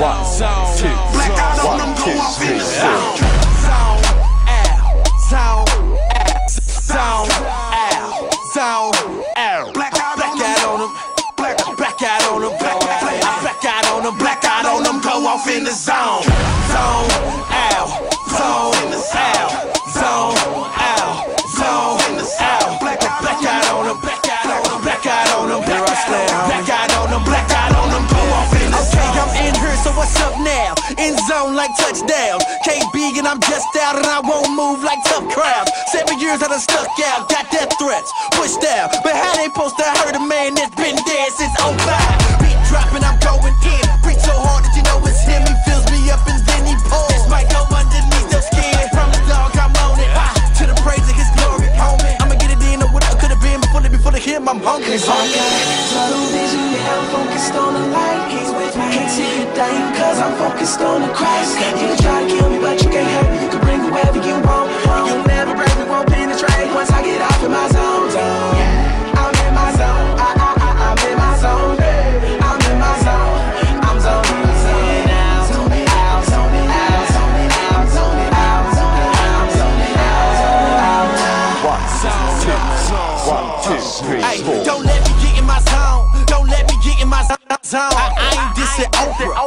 One, two, Black out on them, go in the zone. Zone out, zone out, zone out, zone out. Black out Black on them. out on them. Black, black on them. Black, black, black on them. Black out on them. Go off in the. Zone zone Like touchdown. KB and I'm just out and I won't move like tough crowds. Seven years I done stuck out, got death threats, pushed out. But how they supposed to hurt a man that's been dead since 05? Beat dropping, I'm going in. Preach so hard that you know it's him. He fills me up and then he pours. This might go underneath your skin. From the dog, I'm on it. Ah, to the praise of his glory, homie. I'ma get it in or what I could have been before, the- before the him. I'm hungry, Cause I homie. got tunnel vision, yeah, I'm focused on the light. He's with me. Can't see thing Cause I'm focused on the Christ You can try to kill me but you can't hurt me You can bring me you want You'll never break me, won't penetrate Once I get off in my zone, zone. Don't let me get in my zone. Don't let me get in my zone. I, I ain't dissing Oprah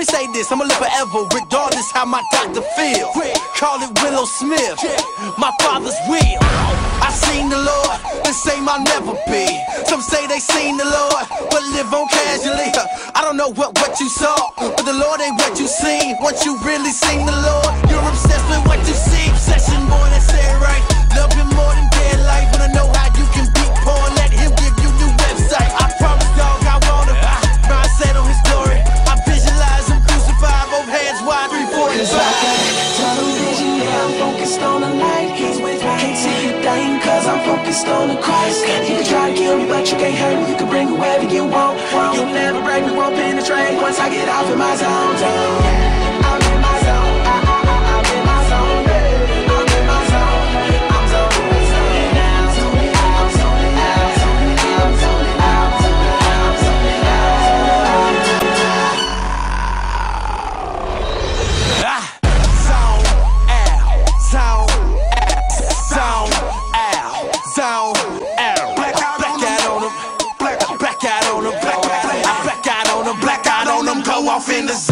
me say this, I'ma live forever, regardless how my doctor feel. Call it Willow Smith, my father's will. I seen the Lord, and same I'll never be. Some say they seen the Lord, but live on casually. I don't know what, what you saw, but the Lord ain't what you seen. Once you really seen the Lord, you're obsessed with what focused on the light. He's with me. Can't see a thing, cause I'm focused on the Christ. You can try to kill me, but you can't hurt me. You can bring whoever you want. You'll never break me, won't penetrate. Once I get off in my zone, zone. off in the